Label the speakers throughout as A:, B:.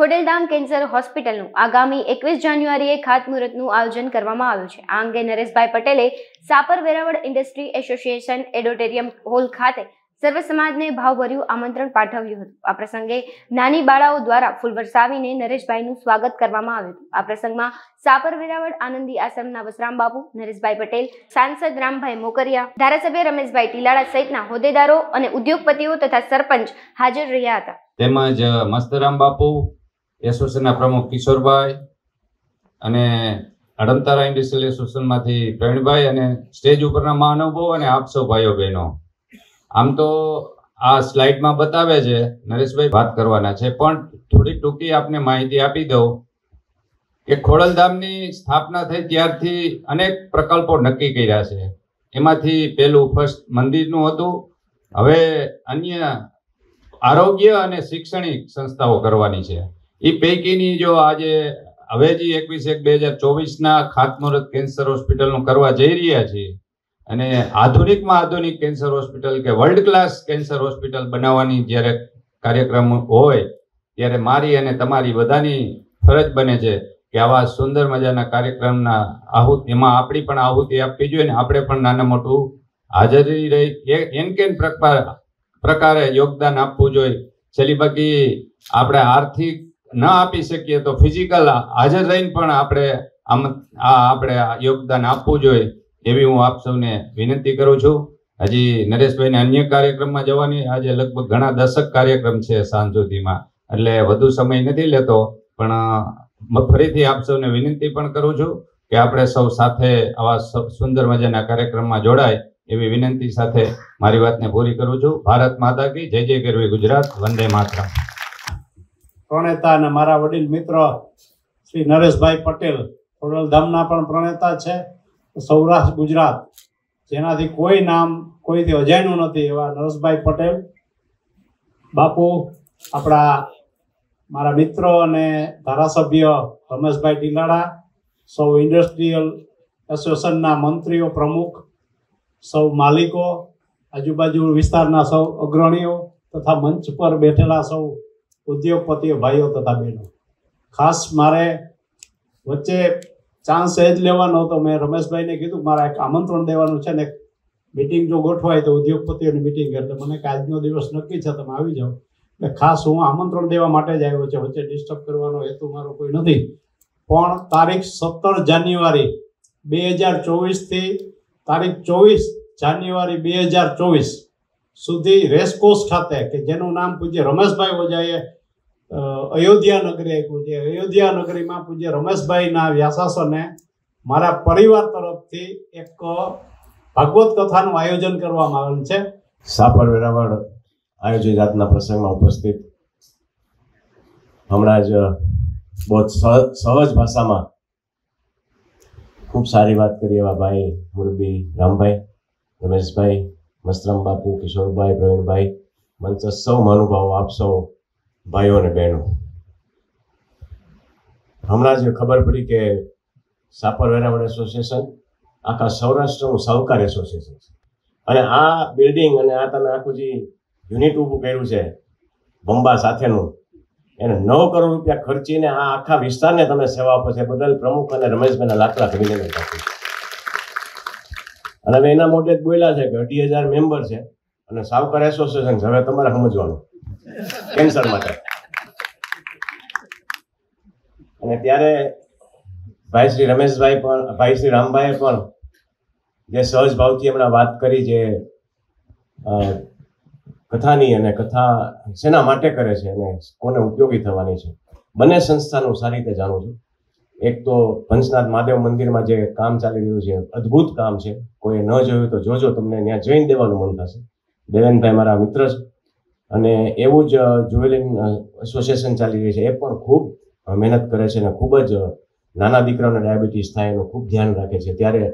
A: Khodaldham cancer હોસ્પિટલનું આગામી એકવીસ જાન્યુઆરીએ ખાતમુહૂર્તનું આયોજન કરવામાં આવ્યું છે. આ અંગે નરેશભાઈ પટેલે Sapar Veraval industry association auditorium hall ખાતે સર્વ સમાજને ભાવભર્યું આમંત્રણ પાઠવ્યું હતું. આ પ્રસંગે નાની બાળાઓ દ્વારા ફૂલ વરસાવીને નરેશભાઈનું સ્વાગત કરવામાં આવ્યું હતું. આ પ્રસંગમાં સાપર વેરાવળ આનંદી આશ્રમના વસરામ બાપુ, નરેશભાઈ પટેલ, સાંસદ રામભાઈ મોકરિયા, ધારાસભ્ય રમેશભાઈ ટીલાળા સહિતના હોદ્દેદારો અને ઉદ્યોગપતિઓ તથા સરપંચ હાજર રહ્યા હતા.
B: તેમજ મસ્તરામ બાપુ એસોસિએશનના પ્રમુખ કિશોરભાઈ અને અડમતારા ઇન્ડસ્ટ્રીયલ એસોસિએશનમાંથી પ્રવીણભાઈ અને સ્ટેજ ઉપરના મહાનુભવો અને આપ સૌ ભાઈઓ બહેનો. આમ તો આ સ્લાઇડમાં બતાવે છે, નરેશભાઈ વાત કરવાના છે, પણ થોડી ટૂંકી આપને માહિતી આપી દઉં કે ખોડલધામની સ્થાપના થઈ ત્યારથી અનેક પ્રકલ્પો નક્કી કર્યા છે. એમાંથી પહેલું ફર્સ્ટ મંદિરનું હતું. હવે અન્ય આરોગ્ય અને શૈક્ષણિક સંસ્થાઓ કરવાની છે. એ પૈકીની જો આજે હવે જે એકવીસ એક બે હજાર ચોવીસના ખાતમુહૂર્ત કેન્સર હોસ્પિટલનું કરવા જઈ રહ્યા છીએ અને આધુનિકમાં આધુનિક કેન્સર હોસ્પિટલ કે વર્લ્ડ ક્લાસ કેન્સર હોસ્પિટલ બનાવવાની જ્યારે કાર્યક્રમ હોય, ત્યારે મારી અને તમારી બધાની ફરજ બને છે કે આવા સુંદર મજાના કાર્યક્રમના આહુત, એમાં આપણી પણ આહુતિ આપવી જોઈએ ને આપણે પણ નાના મોટું હાજરી રહી એન કેન પ્રકાર, પ્રકારે યોગદાન આપવું જોઈએ. છેલ્લી બાકી આપણે આર્થિક ન આપી શકીએ તો ફિઝિકલ હાજર રહીને પણ આપણે આમ આ આપણે યોગદાન આપવું જોઈએ એવી હું આપ સૌને વિનંતી કરું છું. હજી નરેશભાઈને અન્ય કાર્યક્રમમાં જવાની આજે લગભગ ઘણા દશક કાર્યક્રમ છે સાંજ સુધીમાં. એટલે વધુ સમય નથી લેતો, પણ ફરીથી આપ સૌને વિનંતી પણ કરું છું કે આપણે સૌ સાથે આવા સુંદર મજાના કાર્યક્રમમાં જોડાય એવી વિનંતી સાથે મારી વાતને પૂરી કરું છું. ભારત માતા કી જય જય ગરવી ગુજરાત, વંદે માતરમ.
C: પ્રણેતા અને મારા વડીલ મિત્ર શ્રી નરેશભાઈ પટેલ, ખોડલધામના પણ પ્રણેતા છે, સૌરાષ્ટ્ર, ગુજરાત. જેનાથી કોઈ નામ કોઈથી અજાણ્યું નથી એવા નરેશભાઈ પટેલ. બાપુ, આપણા મારા મિત્રો અને ધારાસભ્ય રમેશભાઈ ટીલાળા સૌ ઇન્ડસ્ટ્રીયલ એસોસિએશનના મંત્રીઓ પ્રમુખ, સૌ માલિકો, આજુબાજુ વિસ્તારના સૌ અગ્રણીઓ તથા મંચ પર બેઠેલા સૌ ઉદ્યોગપતિઓ ભાઈઓ તથા બહેનો. ખાસ મારે વચ્ચે ચાન્સ એ જ લેવાનો હતો. મેં રમેશભાઈને કીધું મારે એક આમંત્રણ દેવાનું છે ને મિટિંગ જો ગોઠવાય તો ઉદ્યોગપતિઓની મિટિંગ એટલે મને કે આજનો દિવસ નક્કી છે, તમે આવી જાઓ. એટલે ખાસ હું આમંત્રણ દેવા માટે જ આવ્યો છે. વચ્ચે ડિસ્ટર્બ કરવાનો હેતુ મારો કોઈ નથી. પણ તારીખ સત્તર જાન્યુઆરી બે હજાર ચોવીસથી તારીખ ચોવીસ જાન્યુઆરી બે હજાર ચોવીસ સુધી રેસકોર્સ ખાતે, કે જેનું નામ પૂજ્ય રમેશભાઈ ઓજાએ અયોધ્યા નગરી આપ્યું અયોધ્યા નગરીમાં પૂજ્ય રમેશભાઈના વ્યાસાસને મારા પરિવાર તરફથી એક ભાગવત કથાનું આયોજન કરવામાં આવેલ છે.
D: સાપર વેરાવળ આયોજિત આજના પ્રસંગમાં ઉપસ્થિત હમણાં જ બહુ સહજ ભાષામાં ખૂબ સારી વાત કરી એવા ભાઈ મુરબી રામભાઈ, રમેશભાઈ મસ્તરામ બાપુ, કિશોરભાઈ, પ્રવીણભાઈ મંચ સૌ મહાનુભાવો આપ સૌ ભાઈઓ અને બહેનો. હમણાં જ ખબર પડી કે સાપર વેરાવળ એસોસિએશન, આખા સૌરાષ્ટ્રનું સહકાર એસોસિએશન છે. અને આ બિલ્ડિંગ અને આ તમે આખું જે યુનિટ ઊભું કર્યું છે, બંબા સાથેનું, એને નવ કરોડ રૂપિયા ખર્ચીને આ આખા વિસ્તારને તમે સેવા આપો છે બદલ પ્રમુખ અને રમેશભાઈના લાકડા અભિનંદન આપું અને હવે એના મોઢે જ બોલ્યા છે કે અઢી હજાર મેમ્બર છે અને સાવકાર એસોસિએશન હવે તમારે સમજવાનું. કેન્સર માટે. અને ત્યારે ભાઈ શ્રી રમેશભાઈ પણ, ભાઈ શ્રી રામભાઈએ પણ જે સહજ ભાવથી હમણાં વાત કરી જે કથાની અને કથા શેના માટે કરે છે અને કોને ઉપયોગી થવાની છે. બંને સંસ્થાનું સારી રીતે જાણું છું. એક તો પંચનાથ મહાદેવ મંદિરમાં જે કામ ચાલી રહ્યું છે, અદ્ભુત કામ છે. કોઈ ન જોયું તો જોજો, તમને ત્યાં જોઈને દેવાનું મન થશે. દેવેનભાઈ મારા મિત્ર છે. અને એવું જ જ્વેલિંગ એસોસિએશન ચાલી રહી છે. એ પણ ખૂબ મહેનત કરે છે અને ખૂબ જ નાના દીકરાઓને ડાયાબિટીસ થાય એનું ખૂબ ધ્યાન રાખે છે. ત્યારે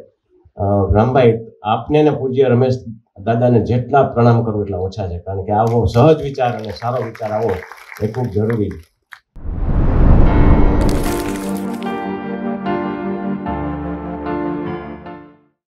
D: રામભાઈ, આપને ને પૂજ્ય રમેશ દાદાને જેટલા પ્રણામ કરવું એટલા ઓછા છે. કારણ કે આવો સહજ વિચાર અને સારો વિચાર આવો એ ખૂબ જરૂરી છે.